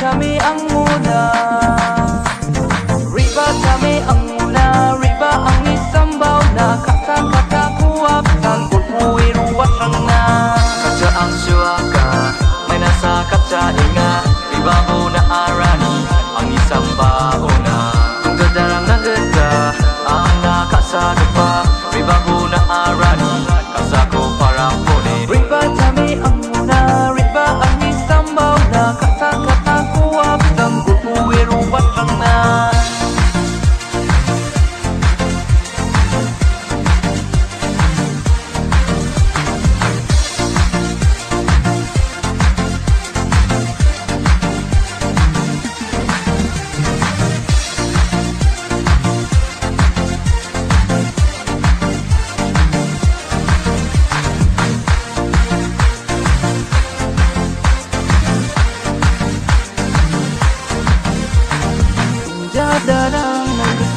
kami ang muna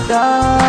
down